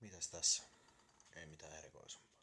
Mitäs tässä? Ei mitään erikoisempaa.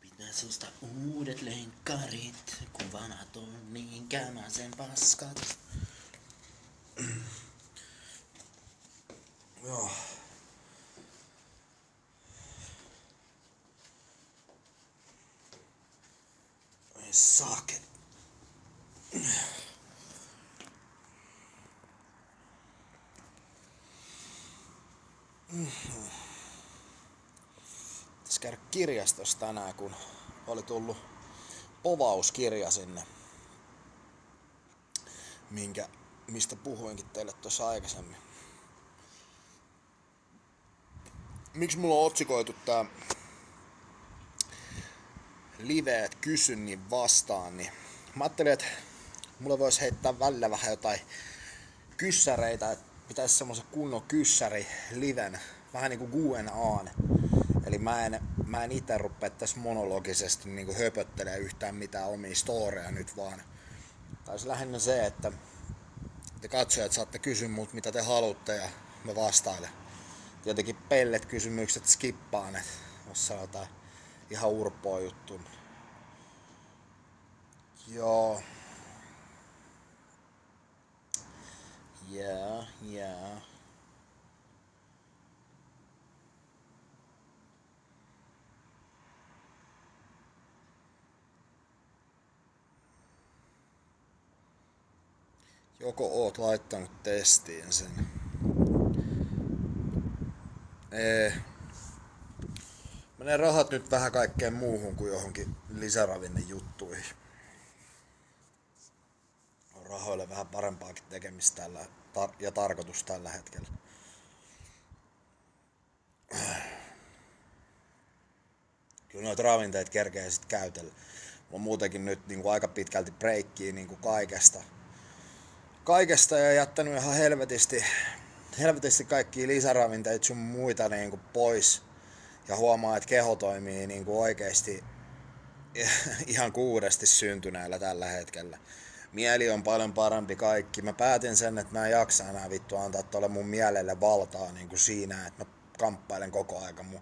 Pitäis ostaa uudet lenkkarit, kun vanhat on niin kämäsen paskat. Joo. Ai saaket. Pitäis käydä kirjastossa tänään, kun oli tullut povauskirja sinne, minkä, mistä puhuinkin teille tuossa aikaisemmin. Miksi mulla on otsikoitu tää liveet kysy niin vastaan, niin mä ajattelin, että mulle voisi heittää välillä vähän jotain kyssäreitä, että pitäisi semmoisen kunnon kyssäri liven, vähän niinku Q&A. Eli mä en, mä en itse rupea tässä monologisesti niinku höpöttelee yhtään mitään omia storeja nyt vaan. Taisi lähinnä se, että te katsojat saatte kysyä mut mitä te haluatte ja mä vastailen. Tietenkin pellet kysymykset skippaan, että jos sanotaan ihan urpoa juttu. Joo. Yeah, yeah. Joko oot laittanut testiin sen? Ei. Menee rahat nyt vähän kaikkeen muuhun kuin johonkin lisäravinnejuttuihin. On rahoille vähän parempaakin tekemistä tällä, tar- ja tarkoitus tällä hetkellä. Kyllä noita ravinteet kerkee sit käytellä. On muutenkin nyt niin kuin aika pitkälti breikkiä niin kuin kaikesta. Kaikesta ja jättänyt ihan helvetisti, helvetisti kaikkia lisäravinteita sun muita niin kuin pois. Ja huomaa, että keho toimii niin kuin oikeasti ihan kuudesti syntyneellä tällä hetkellä. Mieli on paljon parempi kaikki. Mä päätin sen, että mä en jaksa enää vittu antaa tuolle mun mielelle valtaa niin kuin siinä, että mä kamppailen koko aika mun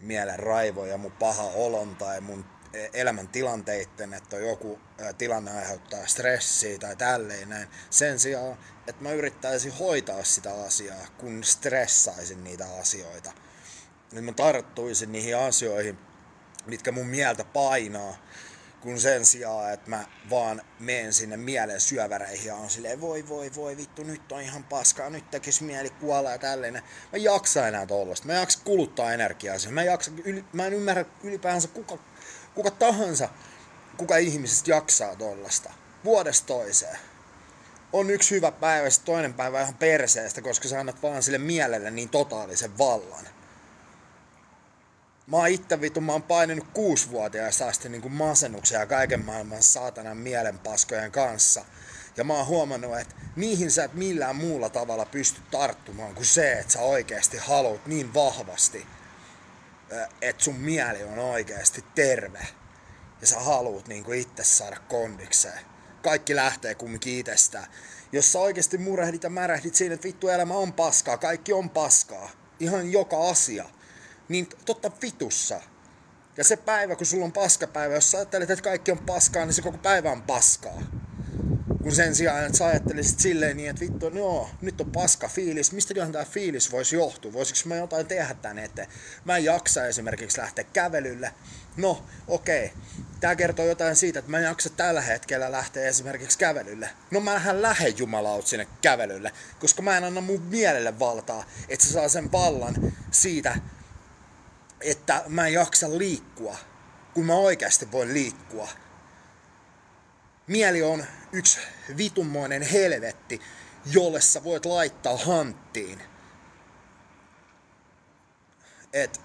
mielen raivoja, mun paha olon tai mun elämän tilanteiden, että joku tilanne aiheuttaa stressiä tai tälleen. Sen sijaan, että mä yrittäisin hoitaa sitä asiaa, kun stressaisin niitä asioita. Nyt mä tarttuisin niihin asioihin, mitkä mun mieltä painaa, kun sen sijaan, että mä vaan menen sinne mielen syöväreihin ja on silleen, voi voi voi vittu, nyt on ihan paskaa, nyt tekis mieli kuolla ja tälleen. Mä jaksa enää tollasta, mä jaksa kuluttaa energiaa siihen, mä jaksa, yli, mä en ymmärrä ylipäänsä kuka, kuka tahansa, kuka ihmisistä jaksaa tollasta, vuodesta toiseen. On yksi hyvä päivä, ja toinen päivä ihan perseestä, koska sä annat vaan sille mielelle niin totaalisen vallan. Mä oon itse vittu, mä oon painanut kuusivuotiaasta asti niin masennuksen ja kaiken maailman saatanan mielenpaskojen kanssa. Ja mä oon huomannut, että niihin sä et millään muulla tavalla pysty tarttumaan kuin se, että sä oikeasti haluat niin vahvasti, että sun mieli on oikeasti terve. Ja sä haluut niin itse saada kondikseen. Kaikki lähtee kumminkin itsestä. Jos sä oikeasti murehdit ja märehdit siinä, että vittu elämä on paskaa, kaikki on paskaa. Ihan joka asia niin totta vitussa Ja se päivä, kun sulla on paskapäivä, jos sä ajattelet, että kaikki on paskaa, niin se koko päivä on paskaa. Kun sen sijaan, että sä ajattelisit silleen niin, että vittu, no, nyt on paska fiilis. Mistäköhän tämä fiilis voisi johtua? Voisiko mä jotain tehdä tänne eteen? Mä en jaksa esimerkiksi lähteä kävelylle. No, okei. Okay. Tää kertoo jotain siitä, että mä en jaksa tällä hetkellä lähteä esimerkiksi kävelylle. No mähän lähde jumalaut sinne kävelylle, koska mä en anna mun mielelle valtaa, että se saa sen vallan siitä, että mä en jaksa liikkua, kun mä oikeasti voin liikkua. Mieli on yksi vitummoinen helvetti, jolle sä voit laittaa hanttiin. Et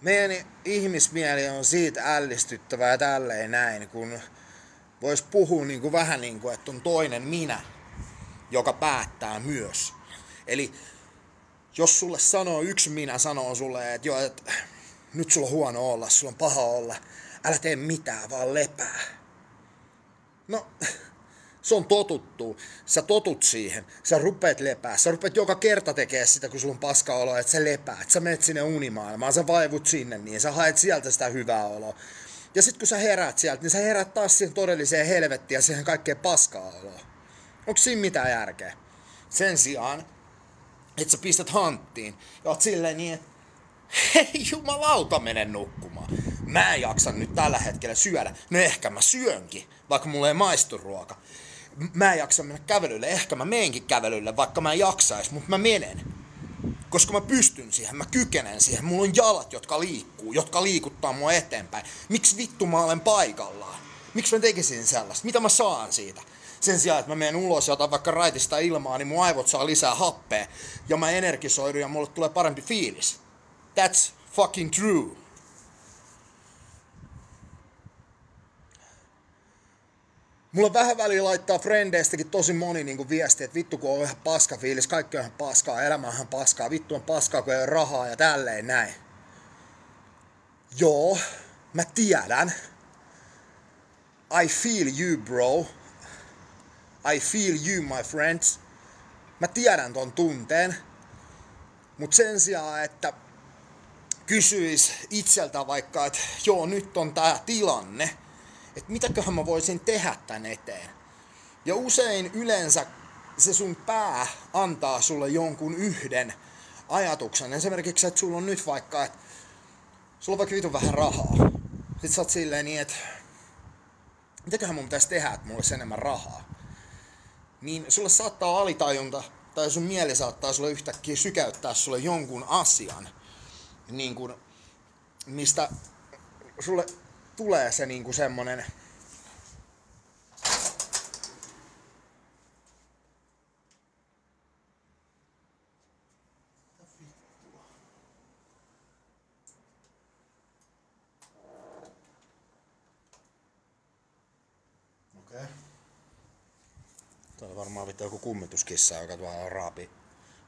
meidän ihmismieli on siitä ällistyttävää ja tälleen näin, kun vois puhua niin kuin vähän niin kuin, että on toinen minä, joka päättää myös. Eli jos sulle sanoo yksi minä sanoo sulle, että joo, että nyt sulla on huono olla, sulla on paha olla, älä tee mitään, vaan lepää. No, se on totuttu. Sä totut siihen. Sä rupeat lepää. Sä rupeat joka kerta tekemään sitä, kun sulla on paska olo, että sä lepää. Että sä menet sinne unimaailmaan. Sä vaivut sinne niin. Sä haet sieltä sitä hyvää oloa. Ja sitten kun sä herät sieltä, niin sä herät taas siihen todelliseen helvettiin ja siihen kaikkeen paskaa oloa. Onko siinä mitään järkeä? Sen sijaan, että sä pistät hanttiin ja oot silleen niin, että hei jumalauta mene nukkumaan. Mä en jaksa nyt tällä hetkellä syödä. No ehkä mä syönkin, vaikka mulle ei maistu ruoka. Mä en jaksa mennä kävelylle. Ehkä mä meenkin kävelylle, vaikka mä en jaksais, mutta mä menen. Koska mä pystyn siihen, mä kykenen siihen. Mulla on jalat, jotka liikkuu, jotka liikuttaa mua eteenpäin. Miksi vittu mä olen paikallaan? Miksi mä tekisin sellaista? Mitä mä saan siitä? Sen sijaan, että mä menen ulos ja otan vaikka raitista ilmaa, niin mun aivot saa lisää happea. Ja mä energisoidun ja mulle tulee parempi fiilis. That's fucking true. Mulla vähän väliä laittaa frendeistäkin tosi moni niin viesti, että vittu kun on ihan paska fiilis, kaikki on ihan paskaa, elämä on ihan paskaa, vittu on paskaa kun ei ole rahaa ja tälleen näin. Joo, mä tiedän. I feel you bro. I feel you my friends. Mä tiedän ton tunteen. Mut sen sijaan, että kysyis itseltä vaikka, että joo nyt on tää tilanne, että mitäköhän mä voisin tehdä tän eteen. Ja usein yleensä se sun pää antaa sulle jonkun yhden ajatuksen. Esimerkiksi, että sulla on nyt vaikka, että sulla on vaikka vitun vähän rahaa. Sitten sä oot silleen niin, että mitäköhän mun pitäisi tehdä, että mulla olisi enemmän rahaa. Niin sulle saattaa alitajunta, tai sun mieli saattaa sulle yhtäkkiä sykäyttää sulle jonkun asian, niin kuin, mistä sulle tulee se niin kuin semmonen Okei. Tää on varmaan vittu joku kummituskissa, joka tuolla raapi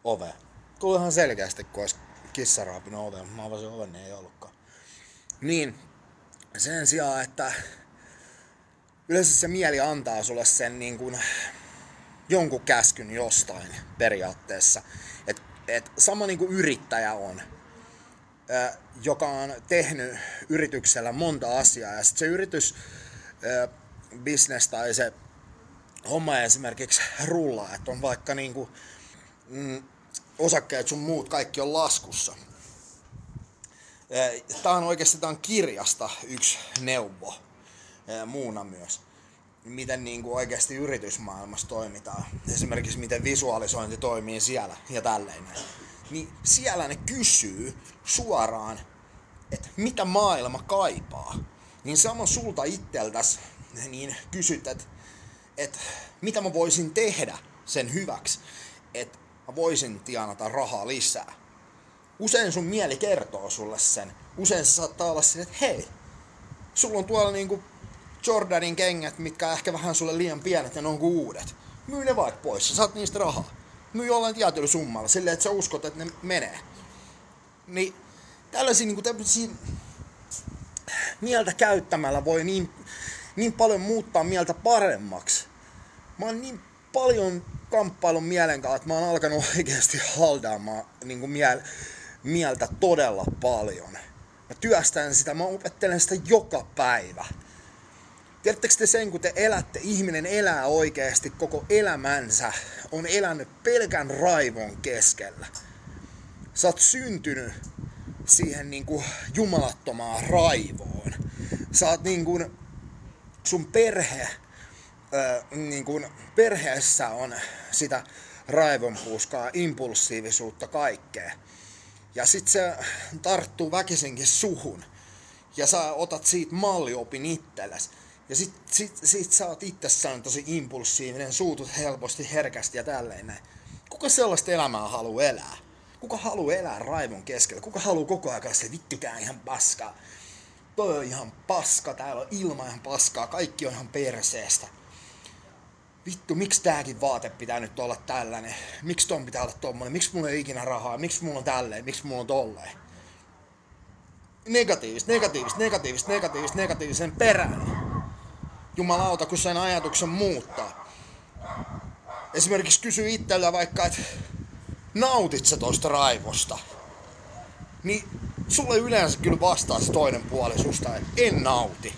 ove. Tuli ihan selkeästi, kun olisi kissa raapinut ove, mutta mä avasin oven, niin ei ollutkaan. Niin, sen sijaan, että yleensä se mieli antaa sulle sen niin kuin jonkun käskyn jostain periaatteessa. Et, et sama niin kuin yrittäjä on, joka on tehnyt yrityksellä monta asiaa ja sitten se yritys, business tai se homma esimerkiksi rullaa, että on vaikka niin kuin, mm, osakkeet sun muut kaikki on laskussa. Tämä on oikeasti tämä on kirjasta yksi neuvo muuna myös. Miten niin kuin oikeasti yritysmaailmassa toimitaan. Esimerkiksi miten visualisointi toimii siellä ja tälleen. Niin siellä ne kysyy suoraan, että mitä maailma kaipaa. Niin sama sulta itseltäs niin kysyt, että, että mitä mä voisin tehdä sen hyväksi, että mä voisin tienata rahaa lisää usein sun mieli kertoo sulle sen. Usein se saattaa olla sinne, että hei, sulla on tuolla niinku Jordanin kengät, mitkä on ehkä vähän sulle liian pienet ja ne on uudet. Myy ne vaikka pois, sä saat niistä rahaa. Myy jollain tietyllä summalla, silleen, että sä uskot, että ne menee. Niin tällaisia niinku tämmöisiä mieltä käyttämällä voi niin, niin paljon muuttaa mieltä paremmaksi. Mä oon niin paljon kamppailun mielen kanssa, että mä oon alkanut oikeasti haldaamaan niin kuin miel, mieltä todella paljon. Mä työstän sitä, mä opettelen sitä joka päivä. Tiedättekö te sen, kun te elätte, ihminen elää oikeasti koko elämänsä, on elänyt pelkän raivon keskellä. Sä oot syntynyt siihen niin kuin jumalattomaan raivoon. Sä oot niin kuin, sun perhe, niin kuin perheessä on sitä raivonpuuskaa, impulsiivisuutta, kaikkea. Ja sit se tarttuu väkisinkin suhun. Ja sä otat siitä malliopin itsellesi. Ja sit, sit, sit sä oot itsessään tosi impulsiivinen, suutut helposti, herkästi ja tälleen näin. Kuka sellaista elämää haluaa elää? Kuka haluaa elää raivon keskellä? Kuka haluaa koko ajan se vittu tää ihan paskaa? Toi on ihan paska, täällä on ilma ihan paskaa, kaikki on ihan perseestä. Vittu, miksi tääkin vaate pitää nyt olla tällainen? Miksi ton pitää olla tommonen? Miksi mulla ei ikinä rahaa? Miksi mulla on tälleen? Miksi mulla on tolleen? Negatiivista, negatiivista, negatiivista, negatiivista, negatiivisen perään. Jumalauta, kun sen ajatuksen muuttaa. Esimerkiksi kysy itsellä vaikka, että nautit sä tosta raivosta? Niin sulle yleensä kyllä vastaa se toinen puoli susta, että en nauti.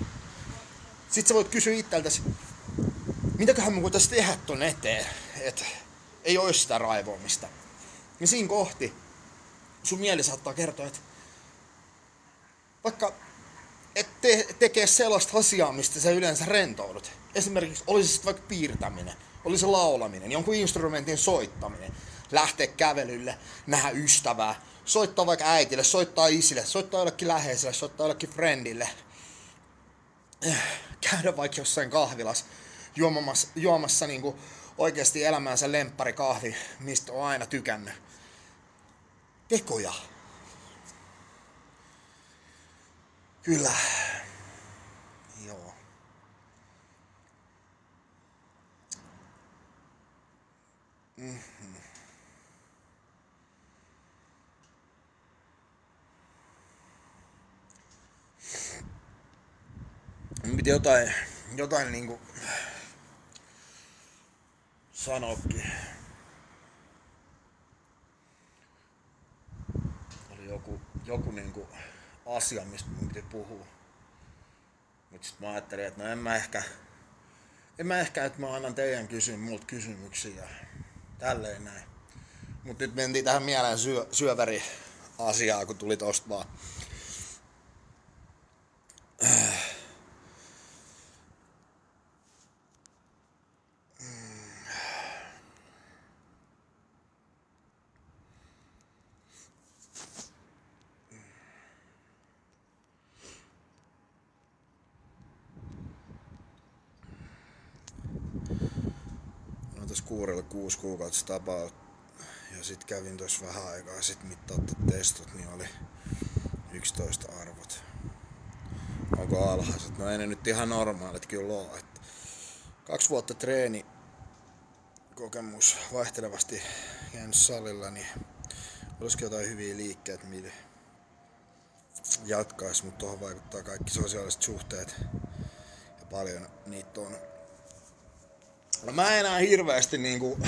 Sitten sä voit kysyä itseltäsi, mitäköhän me voitais tehdä ton eteen, että ei olisi sitä raivoamista. Niin siinä kohti sun mieli saattaa kertoa, että vaikka et te, tekee sellaista asiaa, mistä sä yleensä rentoudut. Esimerkiksi olisi se vaikka piirtäminen, olisi laulaminen, jonkun instrumentin soittaminen, lähteä kävelylle, nähdä ystävää, soittaa vaikka äitille, soittaa isille, soittaa jollekin läheiselle, soittaa jollekin friendille, käydä vaikka jossain kahvilassa juomassa, juomassa niinku oikeasti elämäänsä lemppari kahvi, mistä on aina tykännyt. Tekoja. Kyllä. Joo. Mm-hmm. Piti jotain, jotain niinku sanokin. Oli joku, joku niinku asia, mistä mun piti puhua. Mutta sitten mä ajattelin, että no en mä ehkä, en mä ehkä, että mä annan teidän kysyä multa kysymyksiä tälleen näin. Mutta nyt mentiin tähän mieleen syö, syöväri asiaa, kun tuli tosta vaan. Kuurelle kuusi kuukautta tapaa. Ja sitten kävin tuossa vähän aikaa sit mittaa testot, niin oli 11 arvot. Onko alhaiset? No ei ne nyt ihan normaalit kyllä ole. Että kaksi vuotta treeni kokemus vaihtelevasti jäänyt salilla, niin olisiko jotain hyviä liikkeitä, millä jatkaisi, mutta tuohon vaikuttaa kaikki sosiaaliset suhteet ja paljon niitä on No mä enää hirveästi niinku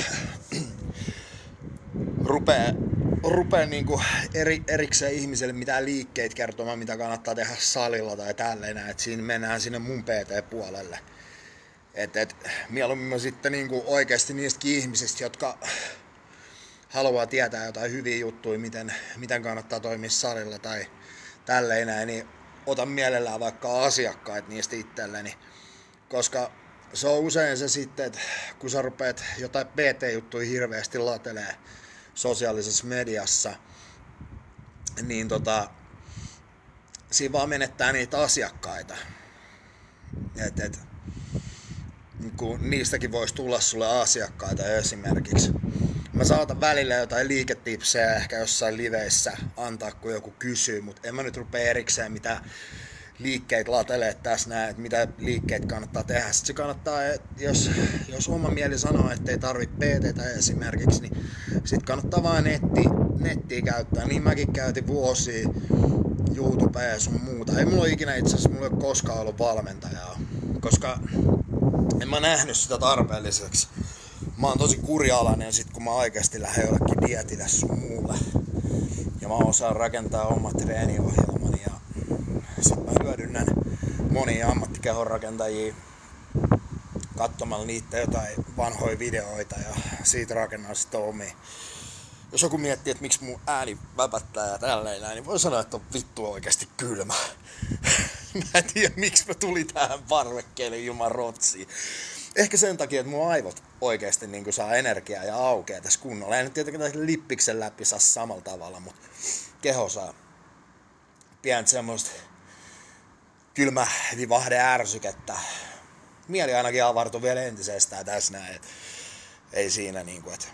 rupee, rupee niinku eri, erikseen ihmiselle mitään liikkeitä kertomaan, mitä kannattaa tehdä salilla tai tälleen, että siinä mennään sinne mun PT-puolelle. Et, et, mieluummin mä sitten niinku oikeasti niistäkin ihmisistä, jotka haluaa tietää jotain hyviä juttuja, miten, miten kannattaa toimia salilla tai tälleen niin otan mielellään vaikka asiakkaita niistä itselleni. Koska se on usein se sitten, että kun sä rupeat jotain PT-juttuja hirveästi latelee sosiaalisessa mediassa, niin tota, siinä vaan menettää niitä asiakkaita. Et, et, niin kun niistäkin voisi tulla sulle asiakkaita esimerkiksi. Mä saatan välillä jotain liiketipsejä ehkä jossain liveissä antaa, kun joku kysyy, mutta en mä nyt rupea erikseen mitään liikkeitä latelee tässä näin, että mitä liikkeitä kannattaa tehdä. Sitten se kannattaa, että jos, jos oma mieli sanoo, että ei tarvitse PT esimerkiksi, niin sitten kannattaa vain netti, nettiä käyttää. Niin mäkin käytin vuosia YouTubea ja sun muuta. Ei mulla ikinä itse asiassa, mulla ei koskaan ollut valmentajaa, koska en mä nähnyt sitä tarpeelliseksi. Mä oon tosi kurjalainen sit kun mä oikeasti lähden jollekin dietille sun muulle. Ja mä osaan rakentaa omat treeniohjelmani ja hyödynnän monia ammattikehonrakentajia katsomalla niitä jotain vanhoja videoita ja siitä rakennan sitä omia. Jos joku miettii, että miksi mun ääni väpättää ja tälleen näin, niin voi sanoa, että on vittu oikeasti kylmä. mä en tiedä, miksi mä tulin tähän parvekkeelle ilman rotsiin. Ehkä sen takia, että mun aivot oikeasti niin saa energiaa ja aukeaa tässä kunnolla. En nyt tietenkin lippiksen läpi saa samalla tavalla, mutta keho saa pientä semmoista kylmä vivahde ärsykettä. Mieli ainakin avartui vielä entisestään tässä näin. Et ei siinä niinku, että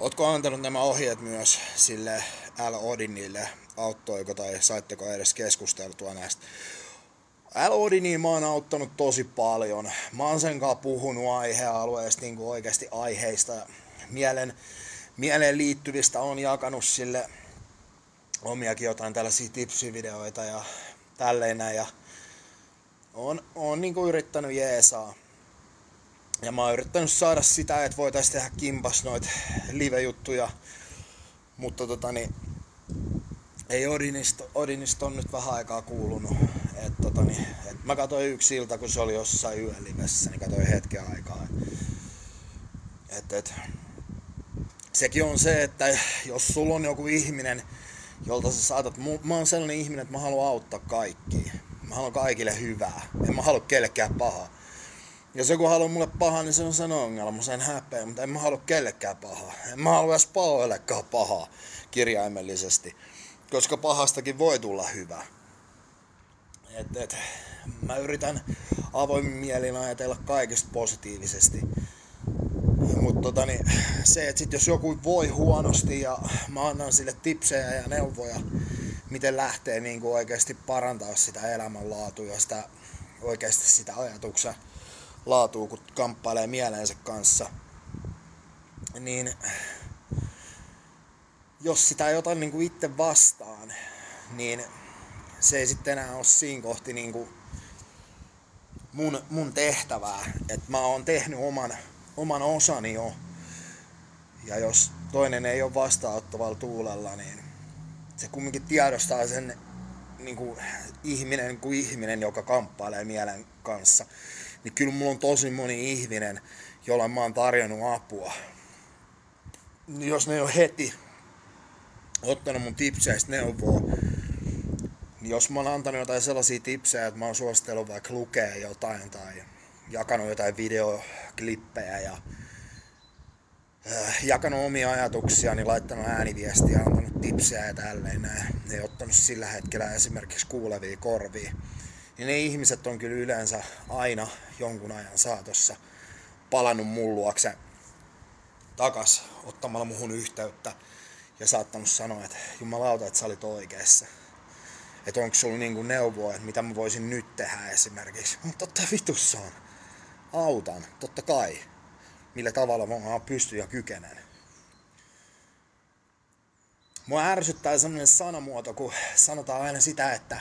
Ootko antanut nämä ohjeet myös sille L. Odinille? Auttoiko tai saitteko edes keskusteltua näistä? L. Odiniin mä oon auttanut tosi paljon. Mä oon sen kanssa puhunut aihealueesta, niin oikeasti aiheista. Mielen, mieleen liittyvistä on jakanut sille omiakin jotain tällaisia tipsivideoita ja tälleen näin. Ja on, on niin yrittänyt jeesaa. Ja mä oon yrittänyt saada sitä, että voitaisiin tehdä kimpas noita live-juttuja. Mutta tota niin, ei Odinista, Odinista on nyt vähän aikaa kuulunut. Et, tota niin, et mä katsoin yksi ilta, kun se oli jossain yölivessä, niin katsoin hetken aikaa. Et, et, sekin on se, että jos sulla on joku ihminen, jolta sä saatat... Mä oon sellainen ihminen, että mä haluan auttaa kaikkia. Mä haluan kaikille hyvää. En mä halua kellekään pahaa. Jos joku haluaa mulle pahaa, niin se on sen ongelma, sen häpeä, mutta en mä halua kellekään pahaa. En mä halua edes pahoillekaan pahaa kirjaimellisesti, koska pahastakin voi tulla hyvä. Et, et, mä yritän avoimin mielin ajatella kaikista positiivisesti. Tota, niin, se, että sit jos joku voi huonosti ja mä annan sille tipsejä ja neuvoja, miten lähtee niin kuin oikeasti parantaa sitä elämänlaatua ja sitä, oikeasti sitä ajatuksen laatua, kun kamppailee mielensä kanssa, niin jos sitä ei ota niin kuin itse vastaan, niin se ei sitten enää ole siinä kohti niin kuin mun, mun tehtävää. Että mä oon tehnyt oman, oman osani jo. Ja jos toinen ei ole vastaanottavalla tuulella, niin se kumminkin tiedostaa sen niin kuin ihminen kuin ihminen, joka kamppailee mielen kanssa niin kyllä mulla on tosi moni ihminen, jolla mä oon tarjonnut apua. Jos ne ole heti ottanut mun tipseistä neuvoa, niin jos mä oon antanut jotain sellaisia tipsejä, että mä oon suositellut vaikka lukea jotain tai jakanut jotain videoklippejä ja äh, jakanut omia ajatuksia, niin laittanut ääniviestiä, antanut tipsejä ja tälleen näin. Ne ottanut sillä hetkellä esimerkiksi kuulevia korvia niin ne ihmiset on kyllä yleensä aina jonkun ajan saatossa palannut mun luokse takas ottamalla muhun yhteyttä ja saattanut sanoa, että jumalauta, että sä olit oikeassa. Että onko sulla niinku neuvoa, että mitä mä voisin nyt tehdä esimerkiksi. No totta vitussa on. Autan, totta kai. Millä tavalla mä pystyn ja kykenen. Mua ärsyttää sellainen sanamuoto, kun sanotaan aina sitä, että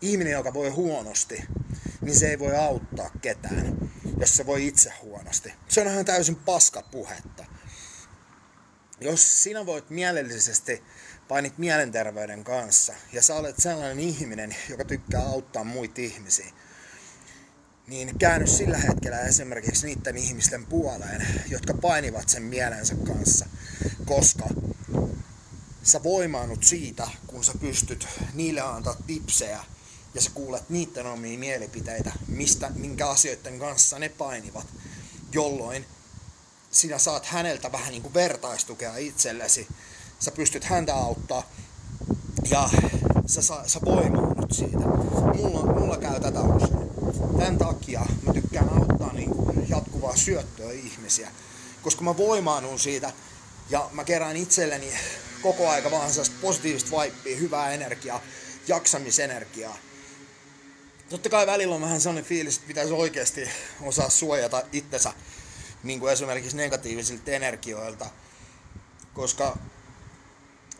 ihminen, joka voi huonosti, niin se ei voi auttaa ketään, jos se voi itse huonosti. Se on ihan täysin paska puhetta. Jos sinä voit mielellisesti painit mielenterveyden kanssa ja sä olet sellainen ihminen, joka tykkää auttaa muita ihmisiä, niin käänny sillä hetkellä esimerkiksi niiden ihmisten puoleen, jotka painivat sen mielensä kanssa, koska sä voimaannut siitä, kun sä pystyt niille antaa tipsejä ja sä kuulet niiden omia mielipiteitä, mistä, minkä asioiden kanssa ne painivat, jolloin sinä saat häneltä vähän niin kuin vertaistukea itsellesi. Sä pystyt häntä auttaa ja sä, sä, sä voimaannut siitä. Mulla, mulla käy tätä usein. Tämän takia mä tykkään auttaa niin kuin jatkuvaa syöttöä ihmisiä, koska mä voimaannun siitä ja mä kerään itselleni koko aika vaan sellaista positiivista vaippia, hyvää energiaa, jaksamisenergiaa. Totta kai välillä on vähän sellainen fiilis, että pitäisi oikeasti osaa suojata itsensä niin kuin esimerkiksi negatiivisilta energioilta, koska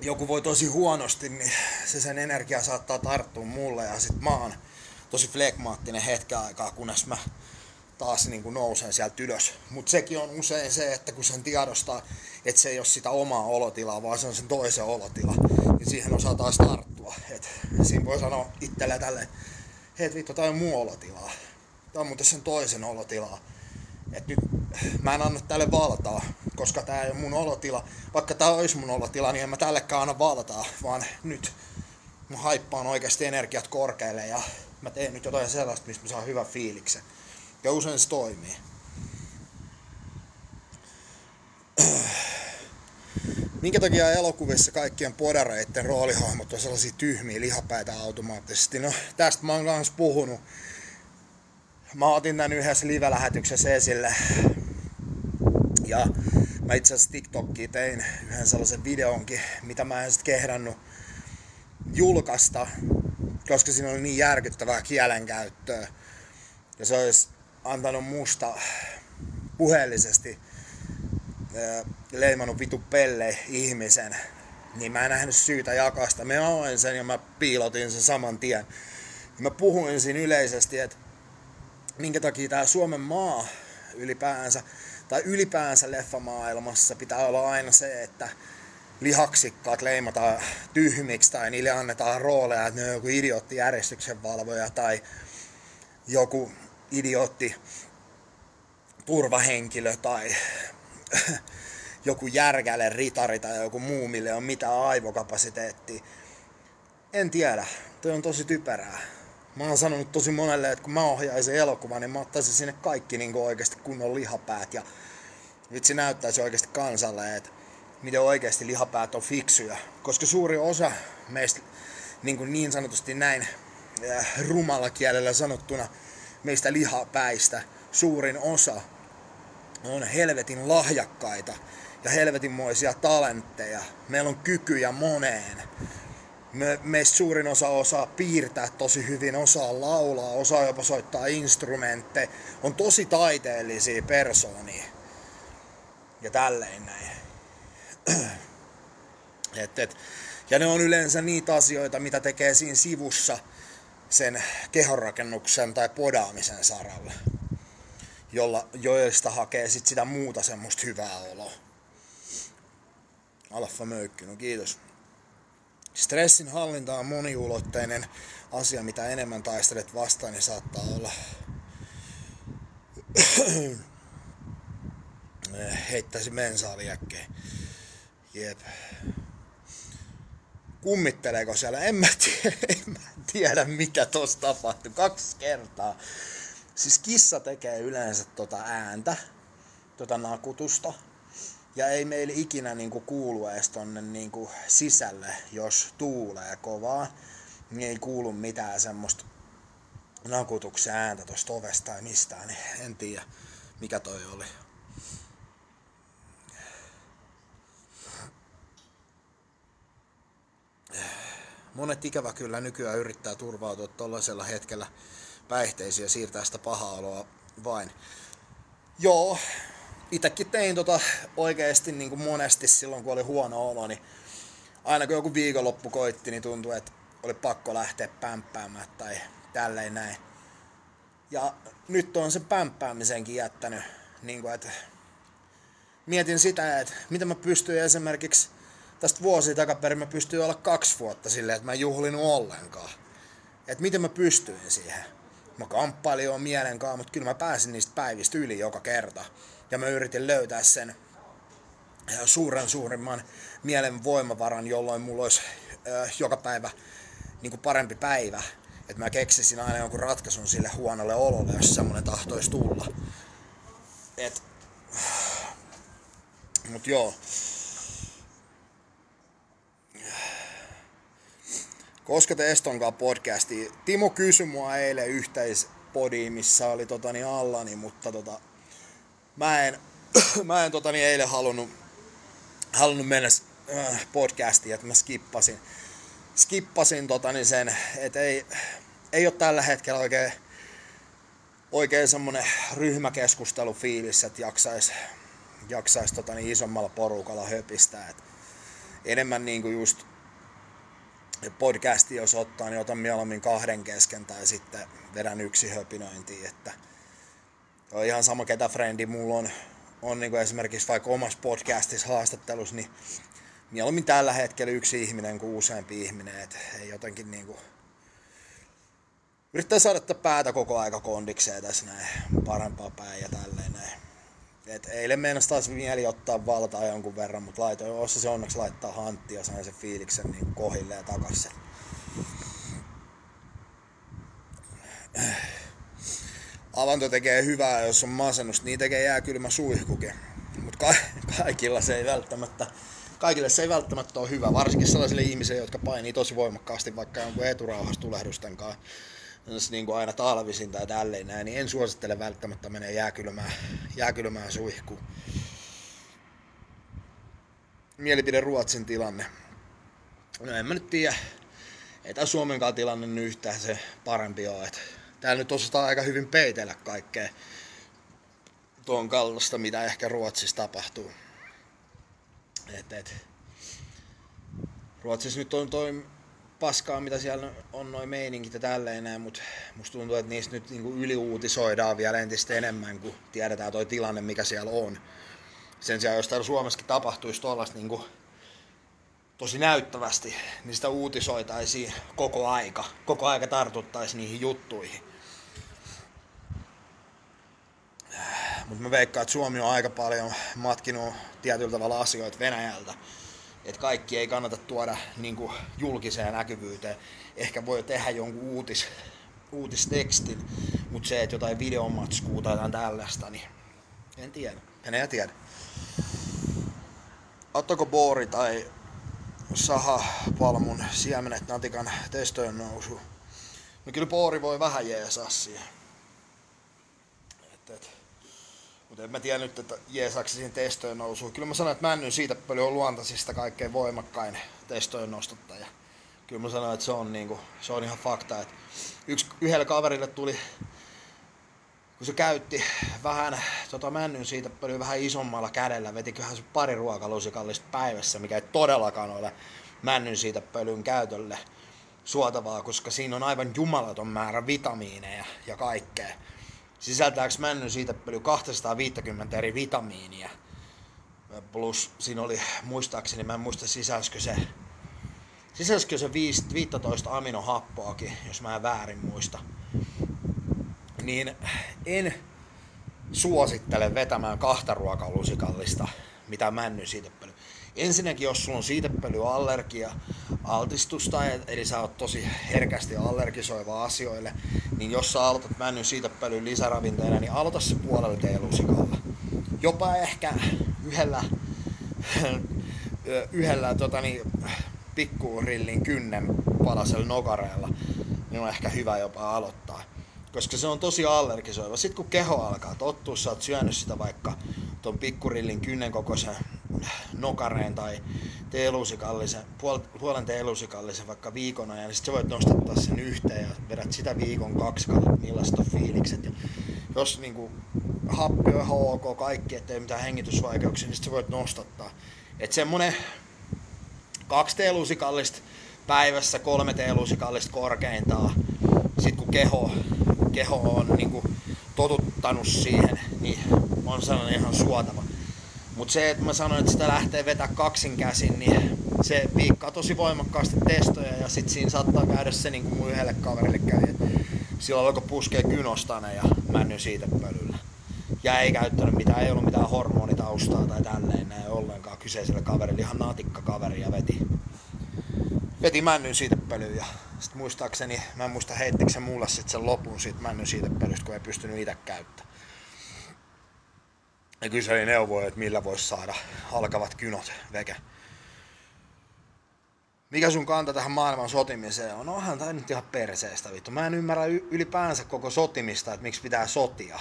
joku voi tosi huonosti, niin se sen energia saattaa tarttua mulle ja sit mä oon tosi flegmaattinen hetken aikaa, kunnes mä taas niin kuin nousee sieltä ylös. Mutta sekin on usein se, että kun sen tiedostaa, että se ei ole sitä omaa olotilaa, vaan se on sen toisen olotila, niin siihen osaa taas tarttua. Et siinä voi sanoa itselle tälle, hei vittu, tää on muu olotilaa. Tää on muuten sen toisen olotilaa. Et nyt mä en anna tälle valtaa, koska tää ei ole mun olotila. Vaikka tää olisi mun olotila, niin en mä tällekään anna valtaa, vaan nyt mä haippaan oikeasti energiat korkealle ja mä teen nyt jotain sellaista, mistä mä saan hyvän fiiliksen. Ja usein se toimii. Minkä takia elokuvissa kaikkien podareiden roolihahmot on sellaisia tyhmiä lihapäitä automaattisesti? No tästä mä oon kanssa puhunut. Mä otin tän yhdessä live-lähetyksessä esille. Ja mä itse asiassa TikTokkiin tein yhden sellaisen videonkin, mitä mä en sitten kehdannut julkaista, koska siinä oli niin järkyttävää kielenkäyttöä. Ja se olisi antanut musta puheellisesti leimannut vitu pelle ihmisen, niin mä en nähnyt syytä jakaa sitä. Mä aloin sen ja mä piilotin sen saman tien. Ja mä puhuin siinä yleisesti, että minkä takia tämä Suomen maa ylipäänsä, tai ylipäänsä leffamaailmassa pitää olla aina se, että lihaksikkaat leimataan tyhmiksi tai niille annetaan rooleja, että ne on joku idiootti järjestyksenvalvoja tai joku idiootti turvahenkilö tai joku järkälle ritari tai joku muu, mille on mitään aivokapasiteettia. En tiedä, toi on tosi typerää. Mä oon sanonut tosi monelle, että kun mä ohjaisin elokuvan, niin mä ottaisin sinne kaikki niin oikeasti kunnon lihapäät ja vitsi näyttäisi oikeasti kansalle, että miten oikeasti lihapäät on fiksuja. Koska suuri osa meistä niin, kuin niin sanotusti näin äh, rumalla kielellä sanottuna meistä lihapäistä, suurin osa on helvetin lahjakkaita ja helvetinmoisia talentteja. Meillä on kykyjä moneen. Me, meistä suurin osa osaa piirtää tosi hyvin, osaa laulaa, osaa jopa soittaa instrumentteja, on tosi taiteellisia persoonia. Ja tälleen näin. Et, et, ja ne on yleensä niitä asioita, mitä tekee siinä sivussa sen kehonrakennuksen tai podaamisen saralla jolla, joista hakee sit sitä muuta semmoista hyvää oloa. Alfa Möykky, no kiitos. Stressin hallinta on moniulotteinen asia, mitä enemmän taistelet vastaan, niin saattaa olla heittäisi mensaali äkkeen. Jep. Kummitteleeko siellä? En mä tiedä, en mä tiedä mitä tossa tapahtui. Kaksi kertaa Siis kissa tekee yleensä tota ääntä, tota nakutusta, ja ei meille ikinä niinku kuulu edes tonne niinku sisälle, jos tuulee kovaa, niin ei kuulu mitään semmoista nakutuksen ääntä tosta ovesta tai mistään, niin en tiedä mikä toi oli. Monet ikävä kyllä nykyään yrittää turvautua tollaisella hetkellä päihteisiä ja siirtää sitä pahaa oloa vain. Joo, itsekin tein tota oikeasti niin kuin monesti silloin, kun oli huono olo, niin aina kun joku viikonloppu koitti, niin tuntui, että oli pakko lähteä pämppäämään tai tälleen näin. Ja nyt on sen pämppäämisenkin jättänyt, niin kuin, että mietin sitä, että miten mä pystyin esimerkiksi tästä vuosia takaperin mä pystyin olla kaksi vuotta silleen, että mä en juhlinut ollenkaan. Että miten mä pystyin siihen mä kamppailin jo mielen kanssa, mutta kyllä mä pääsin niistä päivistä yli joka kerta. Ja mä yritin löytää sen suuren suurimman mielen voimavaran, jolloin mulla olisi äh, joka päivä niin kuin parempi päivä. Että mä keksisin aina jonkun ratkaisun sille huonolle ololle, jos semmonen tahtoisi tulla. Et, mut joo, Koska te Estonkaan podcasti. Timo kysyi mua eilen yhteispodiin, missä oli totani Allani, mutta tota, mä en, mä en totani eilen halunnut, halunnut mennä äh, podcastiin, että mä skippasin, skippasin totani sen, että ei, ei ole tällä hetkellä oikein, oikein semmonen ryhmäkeskustelu fiilis, että jaksaisi jaksais totani isommalla porukalla höpistää. Et enemmän niinku just podcasti jos ottaa, niin otan mieluummin kahden kesken tai sitten vedän yksi höpinöintiin, että on ihan sama ketä frendi mulla on, on niin kuin esimerkiksi vaikka omassa podcastissa haastattelussa, niin mieluummin tällä hetkellä yksi ihminen kuin useampi ihminen, että ei jotenkin niin kuin yrittää saada päätä koko aika kondikseen tässä näin, parempaa päin ja tälleen näin. Et eilen meinas taas mieli ottaa valtaa jonkun verran, mutta laitoin, ossa se onneksi laittaa hantti ja sain sen fiiliksen niin kohille ja takaisin. Avanto tekee hyvää, jos on masennus, niin tekee jääkylmä suihkukin. Mutta ka- kaikilla se ei välttämättä, kaikille se ei välttämättä ole hyvä, varsinkin sellaisille ihmisille, jotka painii tosi voimakkaasti vaikka jonkun eturauhastulehdusten kanssa niin kuin aina talvisin tai tälleen näin, niin en suosittele välttämättä menee jääkylmään, jääkylmään suihkuun. Mielipide Ruotsin tilanne. No en mä nyt tiedä. Ei tämä Suomenkaan tilanne nyt yhtään se parempi ole. Että täällä nyt osataan aika hyvin peitellä kaikkea tuon kallosta, mitä ehkä Ruotsissa tapahtuu. Et, et. Ruotsissa nyt on toi paskaa, mitä siellä on noin meininkit ja tälleen näin, mutta musta tuntuu, että niistä nyt niinku yliuutisoidaan vielä entistä enemmän, kun tiedetään toi tilanne, mikä siellä on. Sen sijaan, jos täällä Suomessakin tapahtuisi tuollaista niinku tosi näyttävästi, niin sitä uutisoitaisiin koko aika. Koko aika tartuttaisiin niihin juttuihin. Mutta mä veikkaan, että Suomi on aika paljon matkinut tietyllä tavalla asioita Venäjältä että kaikki ei kannata tuoda niin kuin julkiseen näkyvyyteen. Ehkä voi tehdä jonkun uutis, uutistekstin, mutta se, että jotain videomatskua tai jotain tällaista, niin en tiedä. En enää tiedä. Ottako Boori tai Saha Palmun siemenet Natikan testojen nousu? No kyllä Boori voi vähän jeesaa siihen. Et, et. Mutta en mä tiedä nyt, että jeesaksi siihen testojen nousuun. Kyllä mä sanoin, että Männyn siitä paljon on luontaisista kaikkein voimakkain testojen nostottaja. Kyllä mä sanoin, että se on, niinku, se on ihan fakta. Että yksi, yhdelle kaverille tuli, kun se käytti vähän tota Männyn siitä paljon vähän isommalla kädellä, vetiköhän se pari ruokalusikallista päivässä, mikä ei todellakaan ole Männyn siitä pölyn käytölle suotavaa, koska siinä on aivan jumalaton määrä vitamiineja ja kaikkea sisältääkö männyn siitä paljon 250 eri vitamiinia. Plus siinä oli, muistaakseni, mä en muista sisälskö se, sisälskö se 15 aminohappoakin, jos mä en väärin muista. Niin en suosittele vetämään kahta ruokalusikallista, mitä männyn siitä ensinnäkin, jos sulla on siitepölyallergia, altistusta, eli sä oot tosi herkästi allergisoiva asioille, niin jos sä aloitat männyn siitepölyn lisäravinteena, niin aloita se puolella teelusikalla. Jopa ehkä yhdellä, yhdellä tota niin, pikkurillin kynnen palasella nokareella, niin on ehkä hyvä jopa aloittaa. Koska se on tosi allergisoiva. Sitten kun keho alkaa tottua, sä oot syönyt sitä vaikka tuon pikkurillin kynnen kokoisen nokareen tai teelusikallisen, puol, puolen teelusikallisen vaikka viikon ajan, niin sitten voit nostattaa sen yhteen ja vedät sitä viikon kaksi, millaista fiilikset. Ja jos niin kuin, happi on ok, kaikki, ettei mitään hengitysvaikeuksia, niin sitten voit nostattaa. Että semmonen kaksi teelusikallista päivässä, kolme teelusikallista korkeintaan, sitten kun keho, keho on niin kuin, totuttanut siihen, niin on sellainen ihan suotava. Mutta se, että mä sanoin, että sitä lähtee vetää kaksin käsin, niin se piikkaa tosi voimakkaasti testoja ja sitten siinä saattaa käydä se niin kuin mun yhdelle kaverille kävi, että silloin alkoi puskea kynostane ja männyn siitä pölyllä. Ja ei käyttänyt mitään, ei ollut mitään hormonitaustaa tai tälleen näin ollenkaan kyseiselle kaverille, ihan naatikka kaveri ja veti, veti männyn siitä pölyä. Sitten muistaakseni, mä en muista heittikö se mulle sitten sen lopun siitä männyn siitä pölystä, kun ei pystynyt itse käyttämään ja kyseli neuvoja, että millä voisi saada alkavat kynot veke. Mikä sun kanta tähän maailman sotimiseen on? Onhan tämä nyt ihan perseestä vittu. Mä en ymmärrä ylipäänsä koko sotimista, että miksi pitää sotia.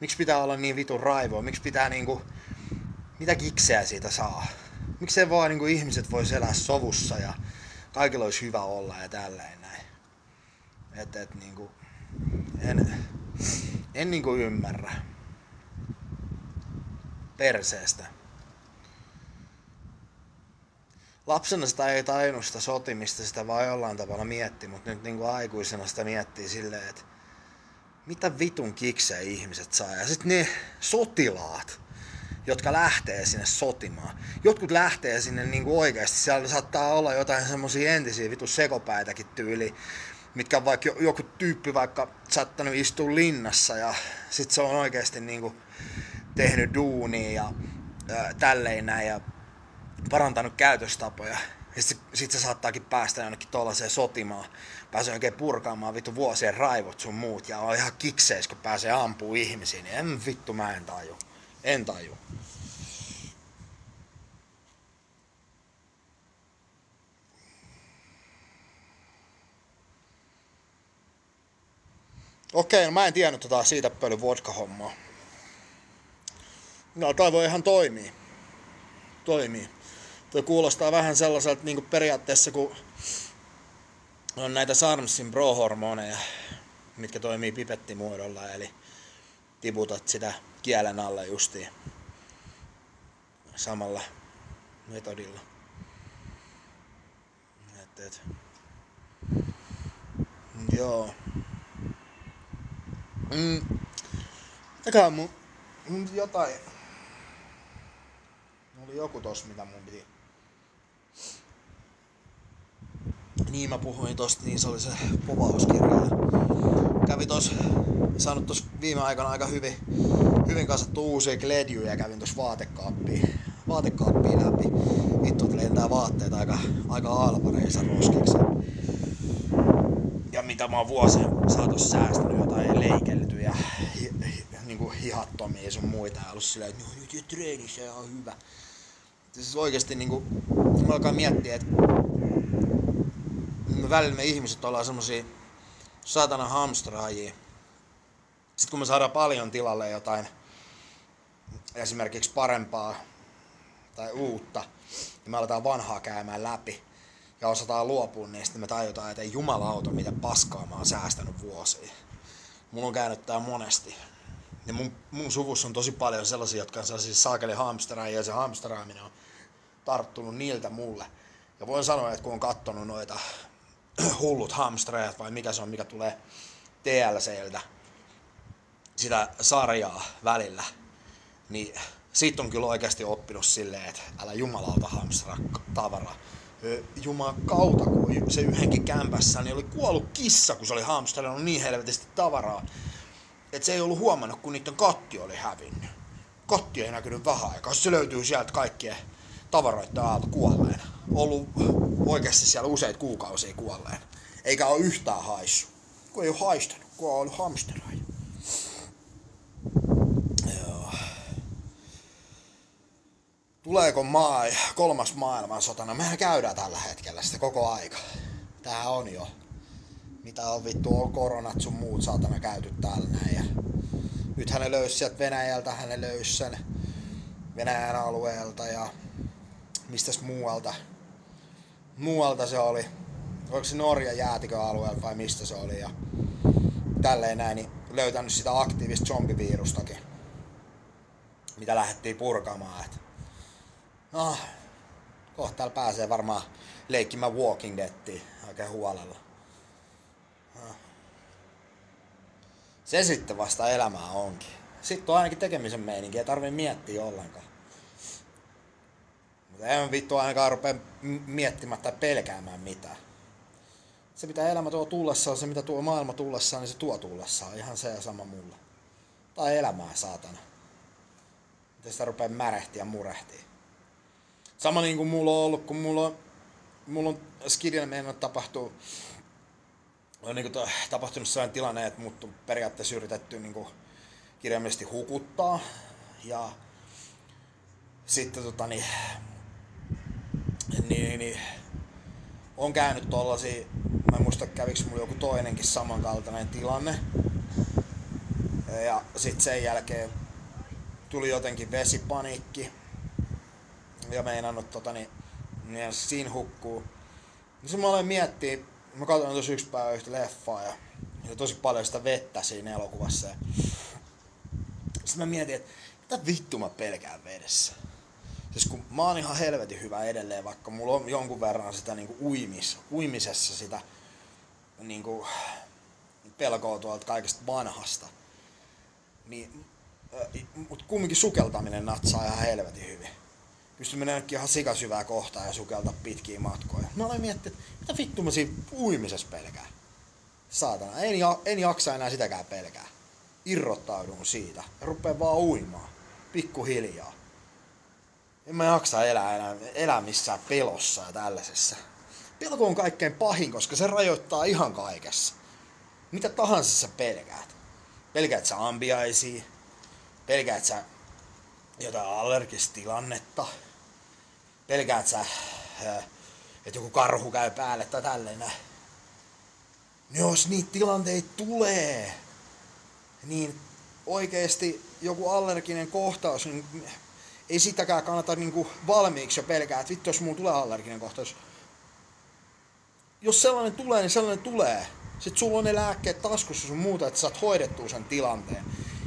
Miksi pitää olla niin vitun raivoa? Miksi pitää niinku... Mitä kikseä siitä saa? Miksei vaan niinku ihmiset voi elää sovussa ja kaikilla olisi hyvä olla ja tälleen näin. Et, et niinku... En, en niinku ymmärrä perseestä. Lapsena sitä ei tajunnut sitä sotimista, sitä vaan jollain tavalla mietti, mutta nyt niin kuin aikuisena sitä miettii silleen, että mitä vitun kiksejä ihmiset saa. Ja sitten ne sotilaat, jotka lähtee sinne sotimaan. Jotkut lähtee sinne niin kuin oikeasti. Siellä saattaa olla jotain semmoisia entisiä vitu sekopäitäkin tyyli, mitkä on vaikka joku tyyppi vaikka saattanut istua linnassa ja sit se on oikeasti niin kuin tehnyt duunia ja ää, tälleen näin ja parantanut käytöstapoja. Ja sit, sit se saattaakin päästä jonnekin tuollaiseen sotimaan. Pääsee oikein purkaamaan vittu vuosien raivot sun muut ja on ihan kikseis, kun pääsee ampuu ihmisiin. Niin en vittu mä en taju. En taju. Okei, no mä en tiennyt tota siitä pölyn vodka-hommaa. No, toi voi ihan toimii. Toimii. Tuo kuulostaa vähän sellaiselta niin periaatteessa, kun on näitä Sarmsin pro-hormoneja, mitkä toimii pipettimuodolla, eli tiputat sitä kielen alle justiin samalla metodilla. Et, et. Joo. Mm. Mitäkään mun, jotain. Oli joku tossa, mitä mun piti. Niin mä puhuin tosta, niin se oli se povauskirja. Kävi tos, saanut tos viime aikana aika hyvin, hyvin kasattu uusia kledjuja ja kävin tos vaatekaappiin, vaatekaappiin läpi. Vittu, lentää vaatteet aika, aika alvareissa roskiksi ja mitä mä oon vuosien saatossa säästänyt jotain leikeltyjä niin kuin hihattomia sun muita ja ollut silleen, että no, treenissä ihan hyvä. Siis oikeesti niin kuin, mä alkaa miettiä, että me välillä me ihmiset ollaan semmosia saatana hamstraajia. Sitten kun me saadaan paljon tilalle jotain esimerkiksi parempaa tai uutta, niin me aletaan vanhaa käymään läpi ja osataan luopua niistä, niin me tajutaan, että ei jumalauta, miten paskaa mä oon säästänyt vuosia. Mulla on käynyt tää monesti. Ja mun, mun suvussa on tosi paljon sellaisia, jotka on sellaisia saakeli hamsteraajia, ja se hamsteraaminen on tarttunut niiltä mulle. Ja voin sanoa, että kun on kattonut noita hullut hamstreet, vai mikä se on, mikä tulee TLCltä, sitä sarjaa välillä, niin siitä on kyllä oikeasti oppinut silleen, että älä jumalauta hamstraa tavaraa kautta, kun se yhdenkin kämpässä, niin oli kuollut kissa, kun se oli hamsterannut niin helvetisti tavaraa, että se ei ollut huomannut, kun niiden katti oli hävinnyt. Katti ei näkynyt vähän aikaa. Se löytyy sieltä kaikkien tavaroiden alta kuolleen. Ollut oikeasti siellä useita kuukausia kuolleen. Eikä ole yhtään haissu. Kun ei ole haistanut, kun on ollut hamsteraaja. Tuleeko maa, kolmas maailmansota? No mehän käydään tällä hetkellä sitä koko aika. Tää on jo. Mitä on vittu, on koronat sun muut saatana käyty täällä näin. Ja nyt hän löysi sieltä Venäjältä, hän löysi sen Venäjän alueelta ja mistäs muualta. Muualta se oli. Oliko se Norja jäätiköalueelta vai mistä se oli. Ja tälleen näin, niin löytänyt sitä aktiivista zombivirustakin. Mitä lähdettiin purkamaan. Että No, kohta täällä pääsee varmaan leikkimään Walking Deadia oikein huolella. No. Se sitten vasta elämää onkin. Sitten on ainakin tekemisen meininki, ei tarvii miettiä ollenkaan. En vittu ainakaan rupea miettimään tai pelkäämään mitään. Se mitä elämä tuo tullessaan, se mitä tuo maailma tullessaan, niin se tuo tullessaan. Ihan se ja sama mulle. Tai elämää, saatana. Miten sitä rupeaa märehtiä ja murehtia. Sama niin kuin mulla on ollut, kun mulla on, mulla on skidillä meidän tapahtuu, on niin kuin tapahtunut sellainen tilanne, että mut on periaatteessa yritetty niin kuin kirjaimellisesti hukuttaa. Ja sitten tota niin, niin, niin on käynyt tollasia, mä en muista käviks mulla joku toinenkin samankaltainen tilanne. Ja sitten sen jälkeen tuli jotenkin vesipaniikki ja meinannut tota, niin, niin siinä hukkuu. Niin se mä aloin miettiä, mä katsoin tuossa yksi päivä yhtä leffaa ja, ja tosi paljon sitä vettä siinä elokuvassa. Ja... Sitten mä mietin, että mitä vittu mä pelkään vedessä. Siis kun mä oon ihan helvetin hyvä edelleen, vaikka mulla on jonkun verran sitä niinku uimis, uimisessa sitä niinku pelkoa tuolta kaikesta vanhasta. Niin, mutta kumminkin sukeltaminen natsaa ihan helvetin hyvin. Pystyy menemään ihan sikasyvää kohtaa ja sukeltaa pitkiä matkoja. Mä olen miettinyt, että mitä vittu mä siinä uimisessa pelkään. Saatana, en, en jaksa enää sitäkään pelkää. Irrottaudun siitä ja rupeen vaan uimaan. Pikkuhiljaa. En mä jaksa elää, elää, elää missään pelossa ja tällaisessa. Pelko on kaikkein pahin, koska se rajoittaa ihan kaikessa. Mitä tahansa sä pelkäät. Pelkäät sä ambiaisia, pelkäät sä jotain allergista tilannetta, pelkäät sä, että joku karhu käy päälle tai tälleen. Niin jos niitä tilanteita tulee, niin oikeesti joku allerginen kohtaus, niin ei sitäkään kannata niinku valmiiksi jo pelkää, että vittu jos mulla tulee allerginen kohtaus. Jos sellainen tulee, niin sellainen tulee. Sitten sulla on ne lääkkeet taskussa sun muuta, että saat hoidettua sen tilanteen.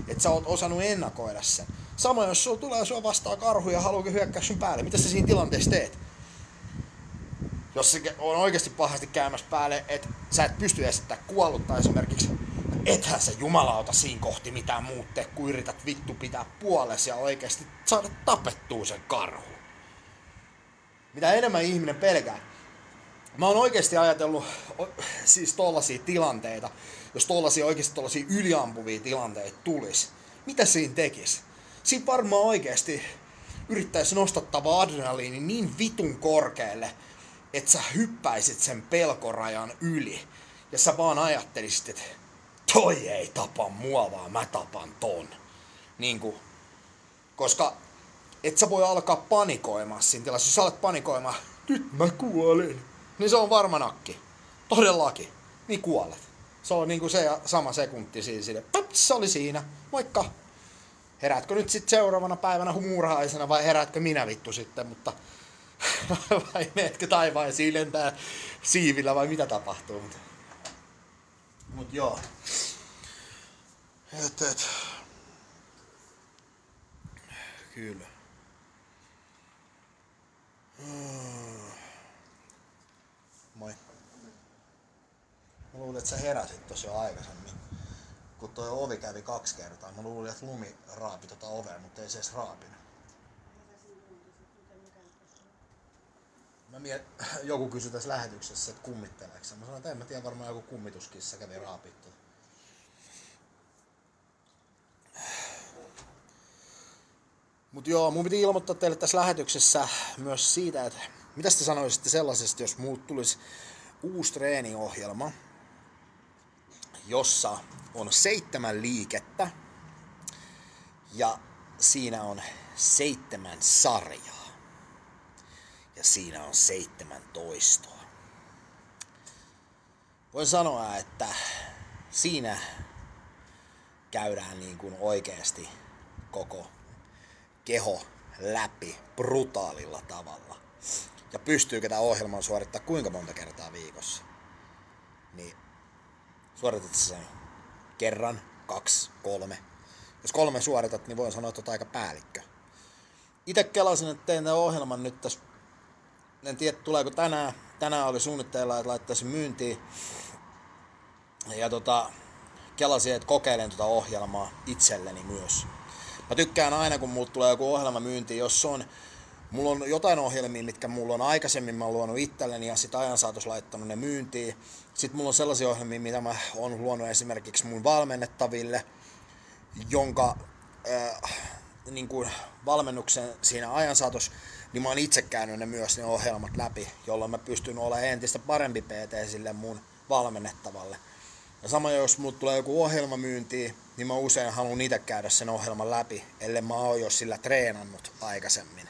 Että sä oot osannut ennakoida sen. Sama jos sulla tulee sua vastaan karhu ja haluaa hyökkää sun päälle, mitä sä siinä tilanteessa teet? Jos se on oikeasti pahasti käymässä päälle, että sä et pysty esittää kuollutta esimerkiksi, ethän sä jumalauta siinä kohti mitään muut tee, kun yrität vittu pitää puolesi ja oikeasti saada tapettua sen karhu. Mitä enemmän ihminen pelkää. Mä oon oikeasti ajatellut siis tollasia tilanteita, jos tollasia oikeasti tollasia yliampuvia tilanteita tulisi. Mitä siinä tekis? Siinä varmaan oikeasti yrittäisi nostattava adrenaliini niin vitun korkealle, että sä hyppäisit sen pelkorajan yli. Ja sä vaan ajattelisit, että toi ei tapa mua, vaan mä tapan ton. Niin kuin, koska et sä voi alkaa panikoimaan siinä tilassa. Jos sä alat panikoimaan, nyt mä kuolen, niin se on varma nakki. Todellakin. Niin kuolet. Se on niinku se sama sekunti siinä sille. Paps, se oli siinä. Moikka. Heräätkö nyt sitten seuraavana päivänä humurhaisena vai heräätkö minä vittu sitten, mutta vai meetkö taivaisiin lentää siivillä vai mitä tapahtuu? Mutta Mut joo. Et, et. Kyllä. Moi. Mä luulin, että sä heräsit tosi aikaisemmin. Kun toi ovi kävi kaksi kertaa. Mä luulin, että lumi raapi tota ovea, mutta ei se edes raapinut. Mä miet, joku kysyi tässä lähetyksessä, että kummitteleeko Mä sanoin, että en mä tiedä, varmaan joku kummituskissa kävi raapittu. Mut joo, mun piti ilmoittaa teille tässä lähetyksessä myös siitä, että mitä te sanoisitte sellaisesta, jos muut tulisi uusi treeniohjelma, jossa on seitsemän liikettä ja siinä on seitsemän sarjaa siinä on seitsemän toistoa. Voin sanoa, että siinä käydään niin kuin oikeasti koko keho läpi brutaalilla tavalla. Ja pystyykö tämä ohjelma suorittaa kuinka monta kertaa viikossa. Niin suoritat sen kerran, kaksi, kolme. Jos kolme suoritat, niin voin sanoa, että olet aika päällikkö. Itse kelasin, että tein tämän ohjelman nyt tässä en tiedä tuleeko tänään. Tänään oli suunnitteilla, että laittaisin myyntiin. Ja tota, kelasin, että kokeilen tuota ohjelmaa itselleni myös. Mä tykkään aina, kun mulla tulee joku ohjelma myyntiin, jos on Mulla on jotain ohjelmia, mitkä mulla on aikaisemmin mä luonut itselleni ja sitten ajan saatossa laittanut ne myyntiin. Sitten mulla on sellaisia ohjelmia, mitä mä oon luonut esimerkiksi mun valmennettaville, jonka äh, niin kuin valmennuksen siinä ajan saatossa niin mä oon itse käynyt ne myös ne ohjelmat läpi, jolloin mä pystyn olemaan entistä parempi PT sille mun valmennettavalle. Ja sama jos mulle tulee joku ohjelma myyntiin, niin mä usein haluan itse käydä sen ohjelman läpi, ellei mä oon jo sillä treenannut aikaisemmin.